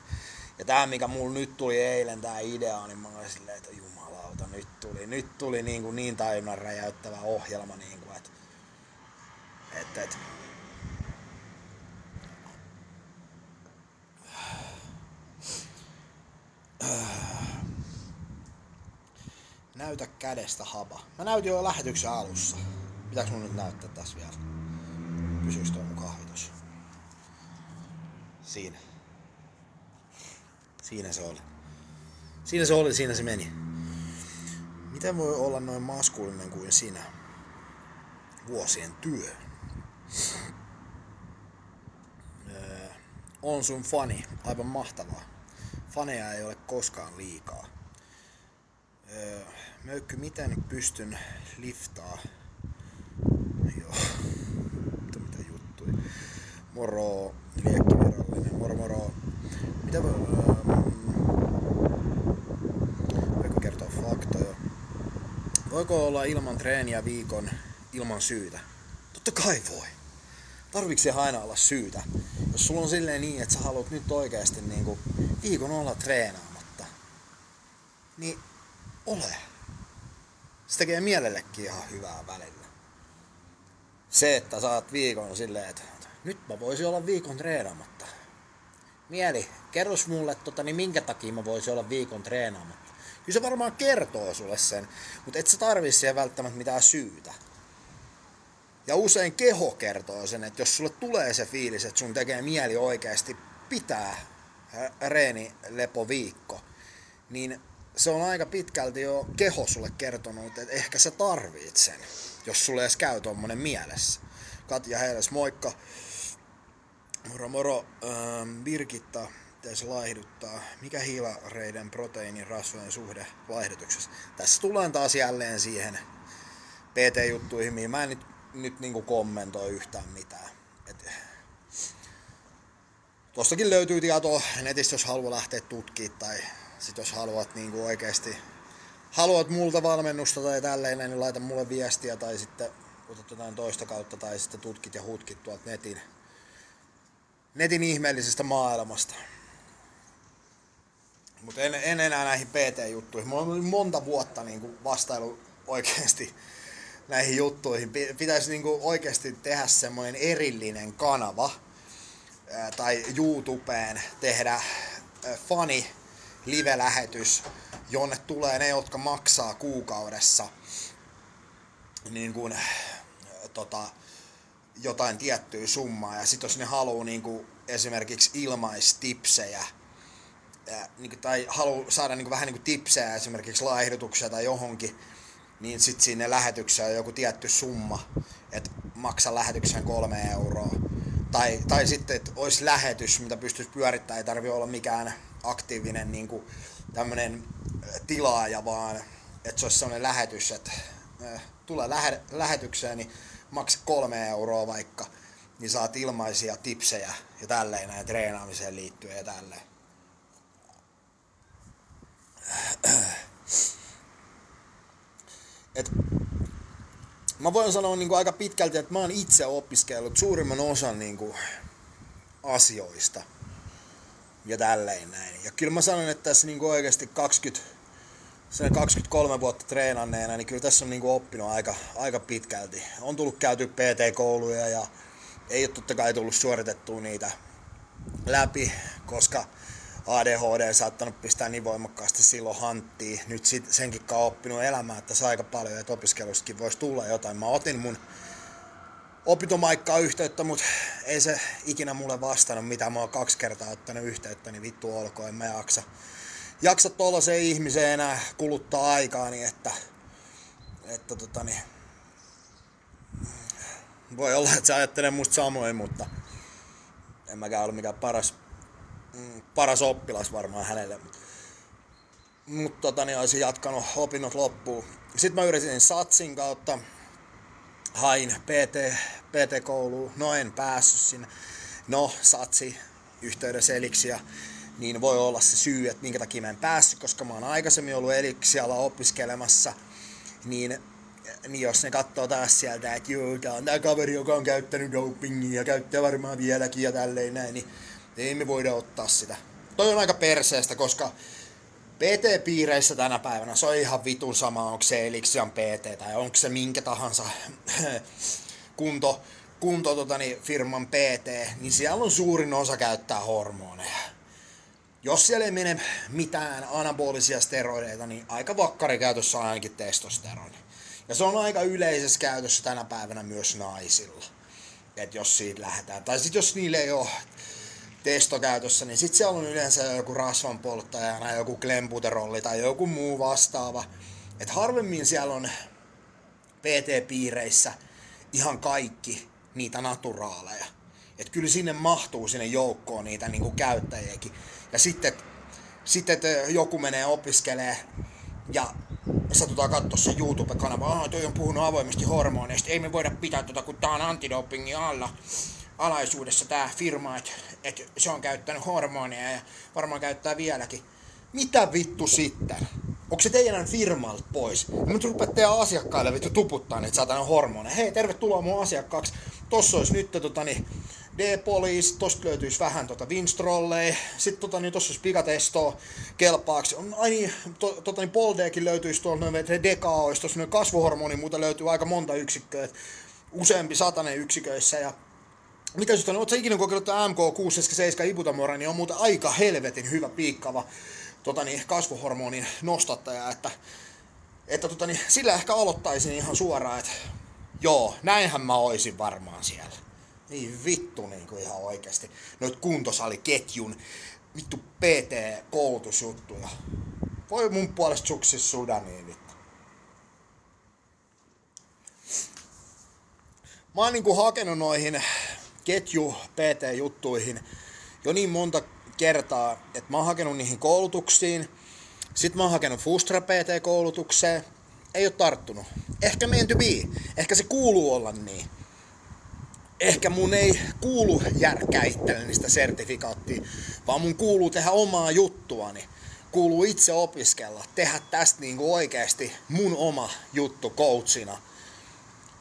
Ja tämä mikä mulla nyt tuli eilen, tämä idea, niin mä olin silleen, että jumalauta, nyt tuli, nyt tuli niin, kuin niin tajunnan räjäyttävä ohjelma, niin kuin, että, että, että Näytä kädestä haba. Mä näytin jo lähetyksen alussa. Pitääkö mun nyt näyttää tässä vielä? Pysyykö toi mun kahvi tossa? Siinä. Siinä se oli. Siinä se oli, siinä se meni. Miten voi olla noin maskuulinen kuin sinä? vuosien työ. on sun fani, aivan mahtavaa. Faneja ei ole koskaan liikaa. Möykky, miten pystyn liftaa? Joo, mitä, juttuja. Moro, liekkivirallinen. Moro, moro. Mitä voi... Voiko kertoa faktoja? Voiko olla ilman treeniä viikon ilman syytä? Totta kai voi. Tarviiko se aina olla syytä? Jos sulla on silleen niin, että sä haluat nyt oikeasti niin kuin viikon olla treenaamatta, niin ole. Se tekee mielellekin ihan hyvää välillä. Se, että saat viikon silleen, että nyt mä voisin olla viikon treenaamatta. Mieli, kerros mulle, tota, niin minkä takia mä voisin olla viikon treenaamatta. Kyllä se varmaan kertoo sulle sen, mutta et sä tarvii siihen välttämättä mitään syytä. Ja usein keho kertoo sen, että jos sulle tulee se fiilis, että sun tekee mieli oikeasti pitää reenilepoviikko, niin se on aika pitkälti jo keho sulle kertonut, että ehkä sä tarvit sen, jos sulle edes käy tommonen mielessä. Katja Heiles, moikka. Moro moro. Ähm, Birgitta, se laihduttaa? Mikä hiilareiden proteiinin rasvojen suhde laihdutuksessa? Tässä tullaan taas jälleen siihen PT-juttuihin, mihin mä en nyt, nyt niinku kommentoi yhtään mitään. Et, Tuostakin löytyy tietoa netistä, jos haluaa lähteä tutkimaan tai sit jos haluat niinku oikeasti haluat multa valmennusta tai tälleen, niin laita mulle viestiä tai sitten otat jotain toista kautta tai sitten tutkit ja hutkit tuolta netin, netin ihmeellisestä maailmasta. Mutta en, en, enää näihin PT-juttuihin. Mulla on monta vuotta niin kuin vastailu oikeasti näihin juttuihin. Pitäisi niin kuin oikeasti tehdä semmoinen erillinen kanava tai YouTubeen tehdä fani live-lähetys, jonne tulee ne, jotka maksaa kuukaudessa niin kuin, tota, jotain tiettyä summaa. Ja sitten jos ne haluaa niin kuin, esimerkiksi ilmaistipsejä, ää, niin kuin, tai haluaa saada niin kuin, vähän niin kuin tipsejä esimerkiksi laihdutuksia tai johonkin, niin sitten sinne lähetykseen on joku tietty summa, että maksa lähetyksen kolme euroa. Tai, tai sitten, että olisi lähetys, mitä pystyisi pyörittämään, ei tarvi olla mikään aktiivinen niin kuin tämmöinen tilaaja, vaan että se olisi sellainen lähetys, että tulee lähe, lähetykseen, niin maksa kolme euroa vaikka, niin saat ilmaisia tipsejä ja tälleen näin treenaamiseen liittyen ja tälleen. Et, mä voin sanoa niin kuin aika pitkälti, että mä oon itse opiskellut suurimman osan niin kuin, asioista ja tälleen näin. Ja kyllä mä sanon, että tässä niin kuin oikeasti 20, sen 23 vuotta treenanneena, niin kyllä tässä on niin kuin oppinut aika, aika pitkälti. On tullut käyty PT-kouluja ja ei ole totta kai tullut suoritettua niitä läpi, koska ADHD saattanut pistää niin voimakkaasti silloin hanttiin. Nyt sit, senkin on oppinut elämään tässä aika paljon, että opiskelustakin voisi tulla jotain. Mä otin mun opintomaikkaa yhteyttä, mutta ei se ikinä mulle vastannut, mitä mä oon kaksi kertaa ottanut yhteyttä, niin vittu olkoon, en mä jaksa. Jaksa tuollaiseen ihmiseen enää kuluttaa aikaa, niin että, että tota niin, voi olla, että se ajattelee musta samoin, mutta en mäkään ole mikään paras Mm, paras oppilas varmaan hänelle. Mutta tota, niin olisin jatkanut opinnot loppuun. Sitten mä yritin Satsin kautta, hain PT, PT-kouluun, no en päässyt sinne. No, Satsi yhteydessä Eliksia, niin voi olla se syy, että minkä takia mä en päässyt, koska mä oon aikaisemmin ollut Eliksialla opiskelemassa, niin niin jos ne katsoo taas sieltä, että joo, tää on tää kaveri, joka on käyttänyt dopingia ja käyttää varmaan vieläkin ja tälleen näin, niin ei me voida ottaa sitä. Toi on aika perseestä, koska PT-piireissä tänä päivänä se on ihan vitun sama, onko se Elixian PT tai onko se minkä tahansa kunto, kunto tota, niin, firman PT, niin siellä on suurin osa käyttää hormoneja. Jos siellä ei mene mitään anabolisia steroideita, niin aika vakkari käytössä on ainakin testosteroni. Ja se on aika yleisessä käytössä tänä päivänä myös naisilla. Et jos siitä lähdetään. Tai sitten jos niille ei ole testokäytössä, niin sitten siellä on yleensä joku rasvanpolttajana, joku klemputerolli tai joku muu vastaava. Et harvemmin siellä on PT-piireissä ihan kaikki niitä naturaaleja. Että kyllä sinne mahtuu sinne joukkoon niitä niinku käyttäjiäkin. Ja sitten, sitten että joku menee opiskelee ja satutaan katsoa se YouTube-kanava, ah, toi on puhunut avoimesti hormoneista, ei me voida pitää tota, kun tää on antidopingin alla alaisuudessa tämä firma, että et se on käyttänyt hormoneja ja varmaan käyttää vieläkin. Mitä vittu sitten? Onko se teidän firmalta pois? Ja nyt rupeat teidän asiakkaille vittu tuputtaa niitä saatana hormoneja. Hei, tervetuloa mun asiakkaaksi. Tossa olisi nyt tota, niin, D-Police, tosta löytyisi vähän tota Winstrolleja, sitten tota, niin tossa olisi pikatestoa kelpaaksi. Ai niin, to, tota, niin Poldeekin löytyisi tuolta noin Deka olisi, noin kasvuhormoni, mutta löytyy aika monta yksikköä, useampi satanen yksiköissä ja mitä sä oot sä ikinä kokeillut MK677 Ibutamora, niin on muuta aika helvetin hyvä piikkava tota niin, kasvuhormonin nostattaja, että, että tota niin, sillä ehkä aloittaisin ihan suoraan, että joo, näinhän mä oisin varmaan siellä. Niin vittu niin kuin ihan oikeasti. Noit kuntosaliketjun vittu PT-koulutusjuttuja. Voi mun puolesta suksis sudaniin vittu. Mä oon niinku hakenut noihin ketju PT-juttuihin jo niin monta kertaa, että mä oon hakenut niihin koulutuksiin, sit mä oon hakenut Fustra PT-koulutukseen, ei ole tarttunut. Ehkä meant to be. Ehkä se kuuluu olla niin. Ehkä mun ei kuulu järkkää itselleni sitä sertifikaattia, vaan mun kuuluu tehdä omaa juttuani. Kuuluu itse opiskella, tehdä tästä niinku oikeasti mun oma juttu coachina.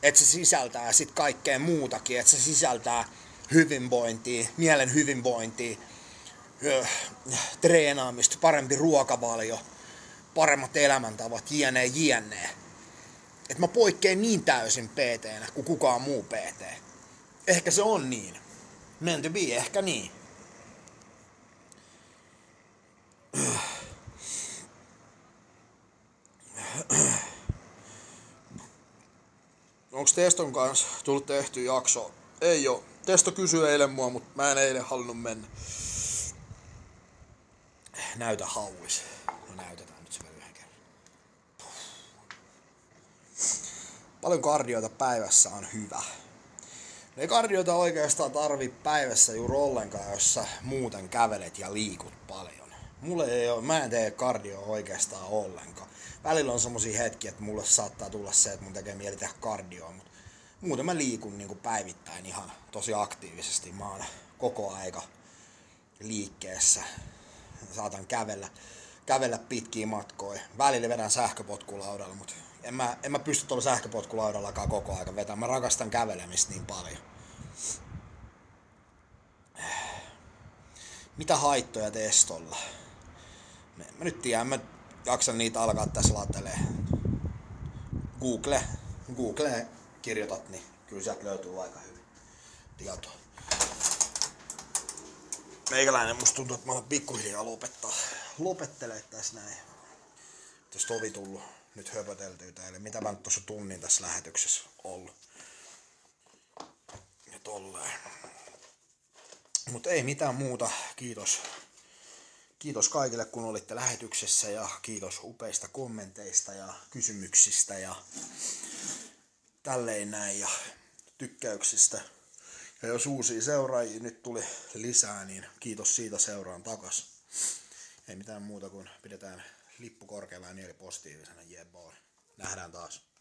Että se sisältää sit kaikkea muutakin, että se sisältää hyvinvointia, mielen hyvinvointia, treenaamista, parempi ruokavalio, paremmat elämäntavat, jne, jne. Että mä poikkean niin täysin pt kuin kukaan muu PT. Ehkä se on niin. Meant to be, ehkä niin. Onko Teston kanssa tullut tehty jakso? Ei oo. Testo kysyi eilen mua, mutta mä en eilen halunnut mennä. Näytä hauis. No näytetään nyt se vielä yhden kerran. Paljon kardioita päivässä on hyvä. No ei kardiota oikeastaan tarvi päivässä juuri ollenkaan, jos sä muuten kävelet ja liikut paljon. Mulle ei ole, mä en tee kardio oikeastaan ollenkaan. Välillä on semmosia hetkiä, että mulle saattaa tulla se, että mun tekee mieli tehdä kardioa, mutta muuten mä liikun niin päivittäin ihan tosi aktiivisesti. Mä oon koko aika liikkeessä. Saatan kävellä, kävellä pitkiä matkoja. Välillä vedän sähköpotkulaudalla, mutta en mä, en mä pysty tuolla sähköpotkulaudallakaan koko aika vetämään. Mä rakastan kävelemistä niin paljon. Mitä haittoja testolla? Mä nyt tiedän, mä jaksan niitä alkaa tässä latelee. Google, Google kirjoitat, niin kyllä sieltä löytyy aika hyvin tietoa. Meikäläinen musta tuntuu, että mä olen pikkuhiljaa lopettaa. Lopettelee tässä näin. Jos tovi tullut nyt höpöteltyä teille. Mitä mä nyt tuossa tunnin tässä lähetyksessä ollut. Ja tolleen. Mutta ei mitään muuta. Kiitos. Kiitos kaikille kun olitte lähetyksessä ja kiitos upeista kommenteista ja kysymyksistä ja tälleen näin ja tykkäyksistä. Ja jos uusia seuraajia nyt tuli lisää, niin kiitos siitä seuraan takas. Ei mitään muuta kuin pidetään lippu korkealla ja mieli positiivisena, boy. Nähdään taas.